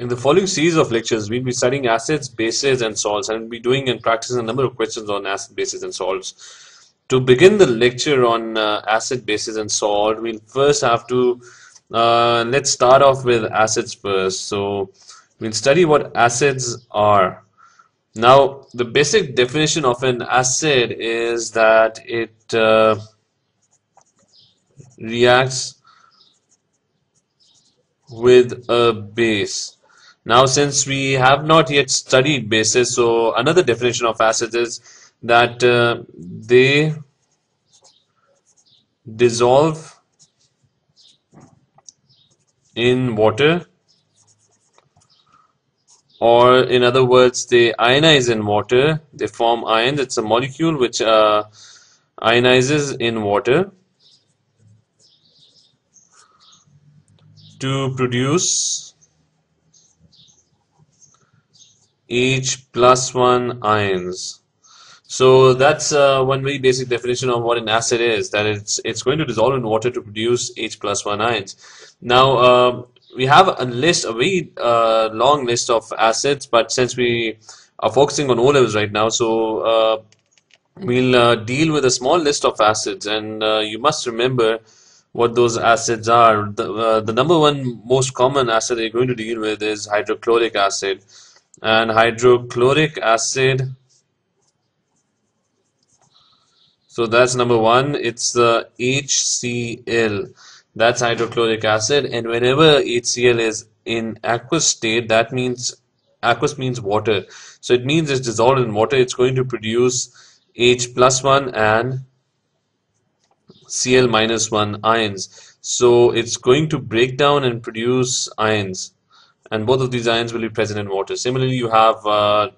In the following series of lectures, we'll be studying acids, bases, and salts, and we'll be doing and practicing a number of questions on acid, bases, and salts. To begin the lecture on uh, acid, bases, and salt, we'll first have to uh, let's start off with acids first. So we'll study what acids are. Now, the basic definition of an acid is that it uh, reacts with a base. Now, since we have not yet studied bases, so another definition of acids is that uh, they dissolve in water or in other words they ionize in water. They form ions it's a molecule which uh, ionizes in water to produce H plus 1 ions. So that's uh, one very basic definition of what an acid is, that it's, it's going to dissolve in water to produce H plus 1 ions. Now, uh, we have a list, a very uh, long list of acids, but since we are focusing on O levels right now, so uh, we'll uh, deal with a small list of acids, and uh, you must remember what those acids are. The, the number one most common acid you're going to deal with is hydrochloric acid. And hydrochloric acid, so that's number one, it's the HCl. That's hydrochloric acid. And whenever HCl is in aqueous state, that means aqueous means water. So it means it's dissolved in water. It's going to produce H plus 1 and Cl minus 1 ions. So it's going to break down and produce ions and both of these ions will be present in water. Similarly you have uh,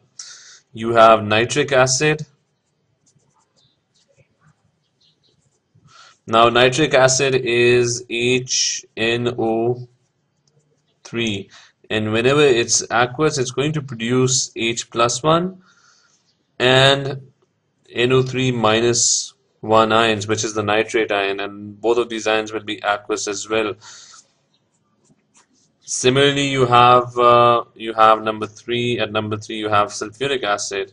you have nitric acid. Now nitric acid is HNO3 and whenever it's aqueous it's going to produce H plus 1 and NO3 minus 1 ions which is the nitrate ion and both of these ions will be aqueous as well similarly you have uh, you have number 3 at number 3 you have sulfuric acid.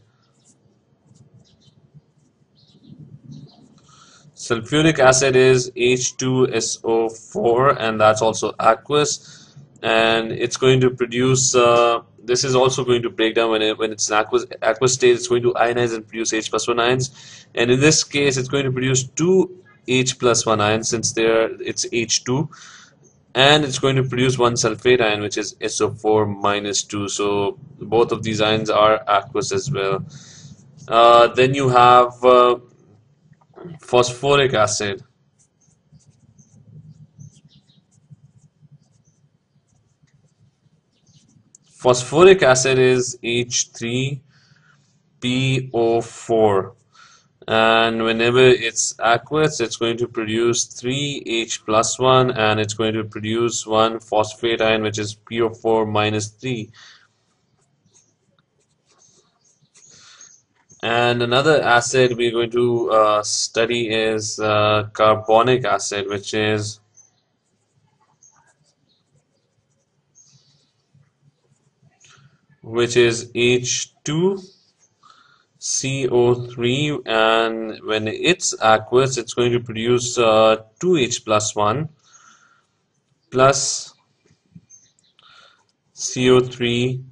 Sulfuric acid is H2SO4 and that's also aqueous. And it's going to produce uh, this is also going to break down when, it, when it's in aqueous, aqueous state it's going to ionize and produce H plus 1 ions. And in this case it's going to produce two H plus 1 ions since there it's H2 and it's going to produce one sulfate ion which is SO4 minus 2 so both of these ions are aqueous as well. Uh, then you have uh, phosphoric acid. Phosphoric acid is H3PO4 and whenever it's aqueous it's going to produce 3H plus 1 and it's going to produce one phosphate ion which is PO4 minus 3 and another acid we're going to uh, study is uh, carbonic acid which is which is H2 CO3 and when it's aqueous it's going to produce uh, 2H plus 1 plus CO3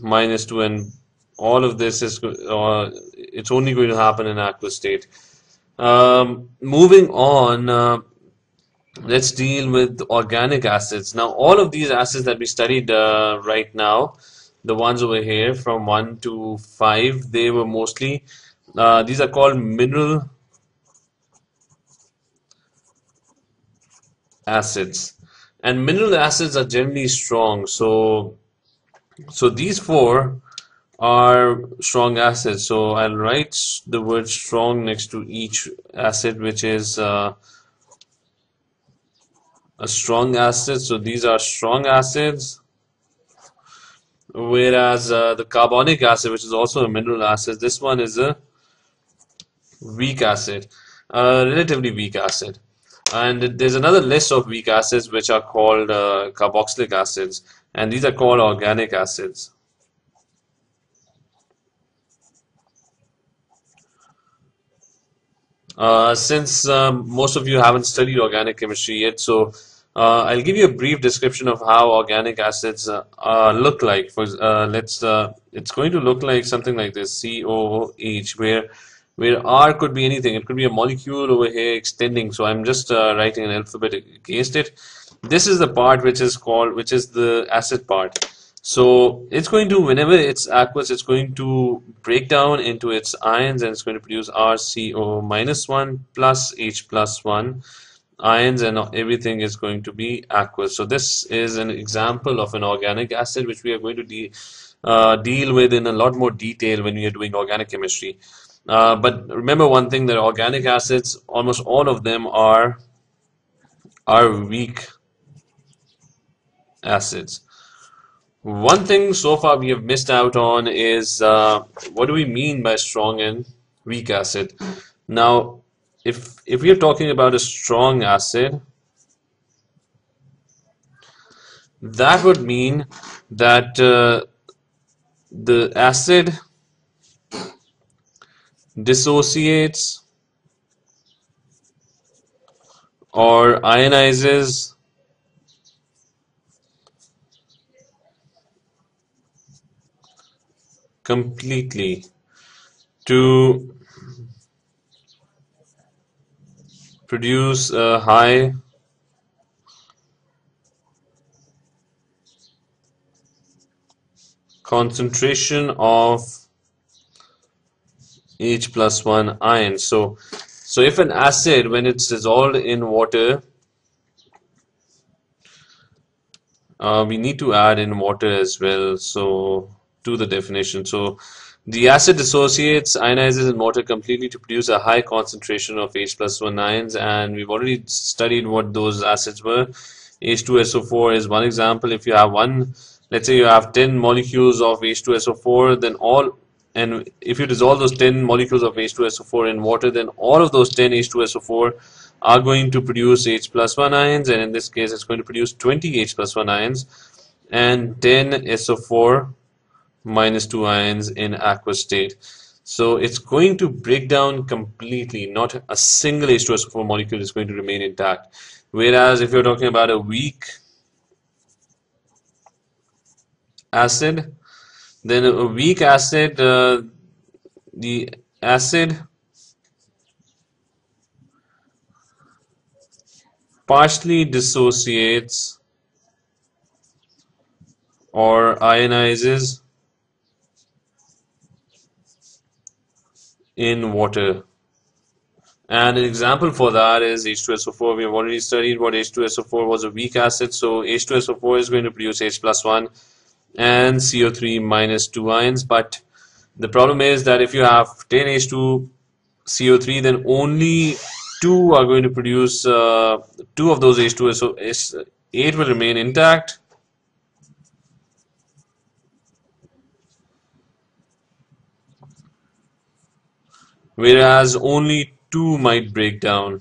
minus 2 and all of this is uh, it's only going to happen in aqueous state. Um, moving on uh, let's deal with organic acids. Now all of these acids that we studied uh, right now the ones over here from 1 to 5 they were mostly uh, these are called mineral acids. And mineral acids are generally strong so so these four are strong acids. So I'll write the word strong next to each acid which is uh, a strong acid. So these are strong acids whereas uh, the carbonic acid which is also a mineral acid this one is a weak acid a relatively weak acid and there's another list of weak acids which are called uh, carboxylic acids and these are called organic acids. Uh, since um, most of you haven't studied organic chemistry yet, so uh, I'll give you a brief description of how organic acids uh, uh look like. For uh, let's, uh, it's going to look like something like this: COH, where where R could be anything. It could be a molecule over here extending. So I'm just writing an alphabet against it. This is the part which is called, which is the acid part. So it's going to, whenever it's aqueous, it's going to break down into its ions and it's going to produce RCO minus 1 plus H plus 1 ions and everything is going to be aqueous. So this is an example of an organic acid which we are going to de uh, deal with in a lot more detail when we are doing organic chemistry. Uh, but remember one thing that organic acids, almost all of them are are weak acids. One thing so far we have missed out on is uh, what do we mean by strong and weak acid? Now, if if we are talking about a strong acid, that would mean that uh, the acid dissociates or ionizes completely to produce a high concentration of H plus 1 ion. So, so if an acid, when it's dissolved in water, uh, we need to add in water as well. So to the definition. So the acid dissociates, ionizes in water completely to produce a high concentration of H plus 1 ions and we've already studied what those acids were. H2SO4 is one example. If you have one, let's say you have 10 molecules of H2SO4 then all and if you dissolve those 10 molecules of H2SO4 in water then all of those 10 H2SO4 are going to produce H plus 1 ions and in this case it's going to produce 20 H plus 1 ions and 10 SO4 minus 2 ions in aqueous state. So it's going to break down completely, not a single H2SO4 molecule is going to remain intact. Whereas if you're talking about a weak acid, then a weak acid, uh, the acid partially dissociates or ionizes in water. And an example for that is H2SO4. We have already studied what H2SO4 was a weak acid. So H2SO4 is going to produce H plus 1 and CO3 minus 2 ions. But the problem is that if you have 10 H2 CO3, then only 2 are going to produce, uh, 2 of those H2SO, 8 will remain intact whereas only two might break down.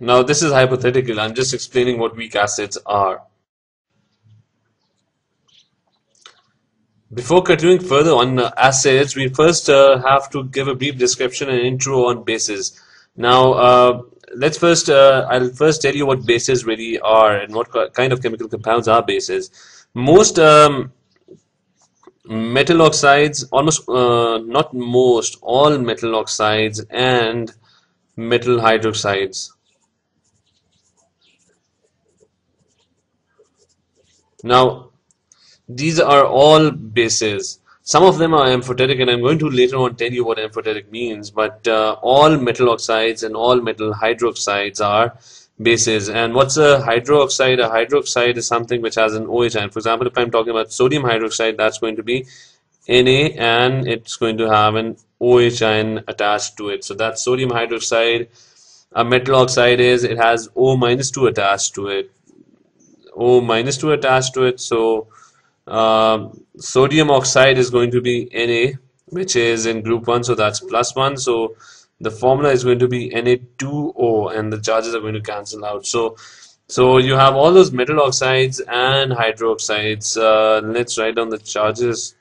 Now this is hypothetical, I'm just explaining what weak acids are. Before continuing further on uh, acids, we first uh, have to give a brief description and intro on bases. Now, uh, let's first, uh, I'll first tell you what bases really are and what kind of chemical compounds are bases most um, metal oxides almost uh, not most all metal oxides and metal hydroxides. Now these are all bases. Some of them are amphoteric and I'm going to later on tell you what amphoteric means but uh, all metal oxides and all metal hydroxides are bases. And what's a hydroxide? A hydroxide is something which has an OH ion. For example, if I'm talking about sodium hydroxide, that's going to be Na and it's going to have an OH ion attached to it. So that's sodium hydroxide. A metal oxide is it has O minus 2 attached to it. O minus 2 attached to it. So um, sodium oxide is going to be Na, which is in group 1, so that's plus 1. So the formula is going to be Na2O and the charges are going to cancel out. So so you have all those metal oxides and hydroxides. Uh, let's write down the charges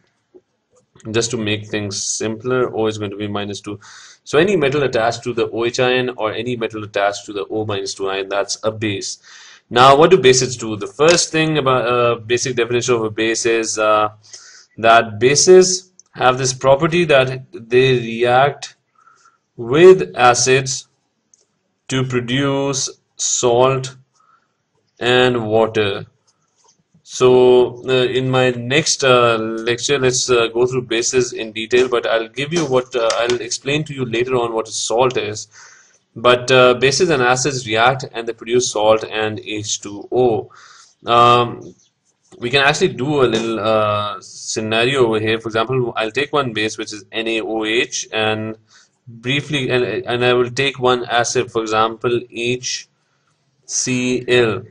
just to make things simpler. O is going to be minus 2 so any metal attached to the OH ion or any metal attached to the O minus 2 ion that's a base. Now what do bases do? The first thing about uh, basic definition of a base is uh, that bases have this property that they react with acids to produce salt and water. So uh, in my next uh, lecture let's uh, go through bases in detail but I'll give you what uh, I'll explain to you later on what a salt is. But uh, bases and acids react and they produce salt and H2O um, we can actually do a little uh, scenario over here. For example I'll take one base which is NaOH and briefly and, and I will take one acid for example HCl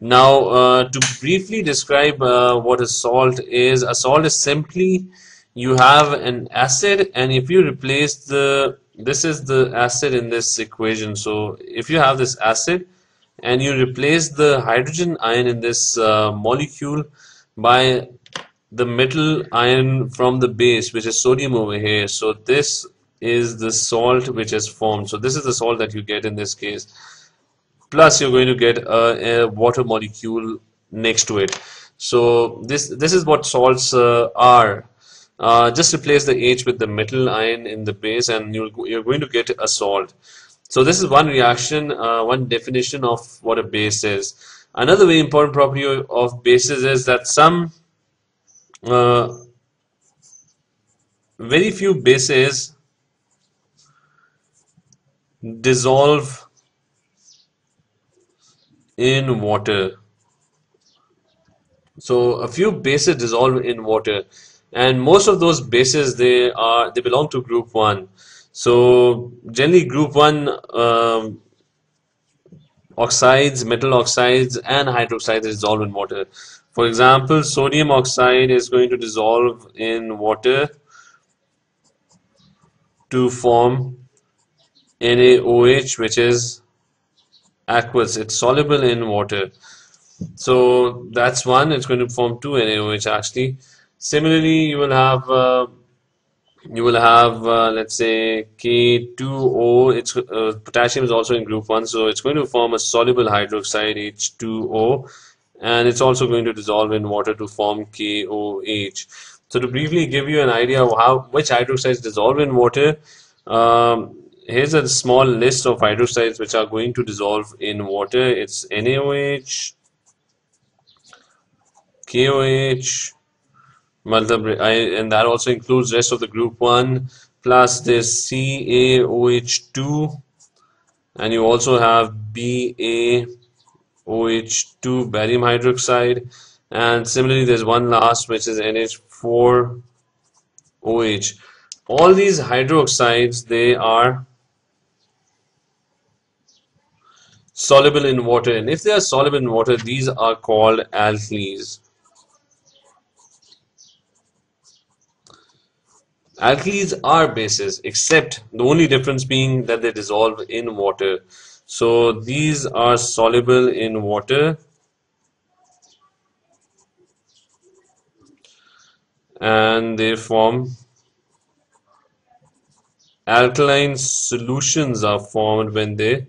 now uh, to briefly describe uh, what a salt is a salt is simply you have an acid and if you replace the this is the acid in this equation. So if you have this acid and you replace the hydrogen ion in this uh, molecule by the metal ion from the base which is sodium over here. So this is the salt which is formed. So this is the salt that you get in this case. Plus you're going to get a, a water molecule next to it. So this this is what salts uh, are. Uh, just replace the H with the metal ion in the base and you you're going to get a salt. So this is one reaction, uh, one definition of what a base is. Another very important property of bases is that some uh, very few bases dissolve in water. So a few bases dissolve in water and most of those bases they are they belong to group 1 so generally group 1 um, oxides, metal oxides and hydroxides dissolve in water. For example, sodium oxide is going to dissolve in water to form NaOH which is aqueous. It's soluble in water. So that's one. It's going to form two NaOH actually. Similarly, you will have uh, you will have uh, let's say K2O it's uh, potassium is also in group 1 so it's going to form a soluble hydroxide H2O and it's also going to dissolve in water to form KOH so to briefly give you an idea of how which hydroxides dissolve in water um, here's a small list of hydroxides which are going to dissolve in water. It's NaOH KOH multiple and that also includes rest of the group 1 plus this CaOH2 and you also have BaOH2 barium hydroxide and similarly there's one last which is NH4OH all these hydroxides they are soluble in water. And if they are soluble in water these are called alkalis. Alkalis are bases except the only difference being that they dissolve in water. So these are soluble in water. And they form alkaline solutions are formed when they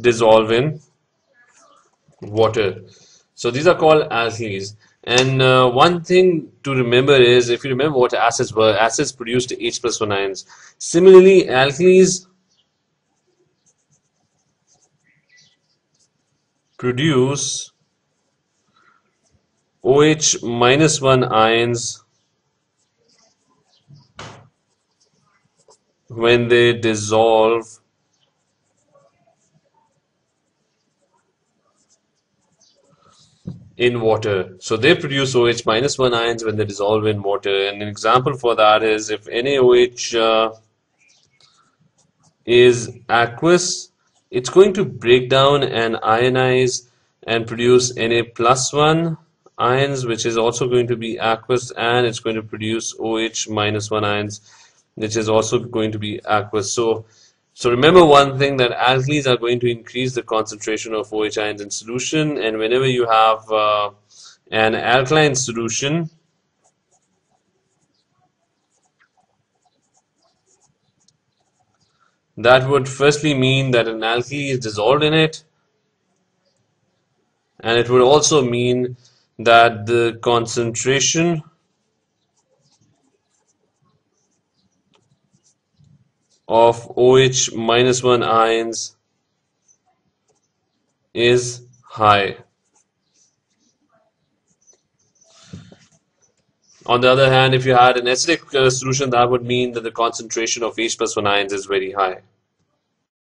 dissolve in water. So these are called alkalis. And uh, one thing to remember is, if you remember what acids were, acids produced H plus 1 ions. Similarly, alkalis produce OH minus 1 ions when they dissolve in water. So they produce OH minus 1 ions when they dissolve in water. And an example for that is if NaOH uh, is aqueous, it's going to break down and ionize and produce Na plus 1 ions which is also going to be aqueous and it's going to produce OH minus 1 ions which is also going to be aqueous. So, so remember one thing that alkalis are going to increase the concentration of OH ions in solution, and whenever you have uh, an alkaline solution, that would firstly mean that an alkali is dissolved in it, and it would also mean that the concentration of OH minus 1 ions is high. On the other hand, if you had an acidic solution, that would mean that the concentration of H plus 1 ions is very high.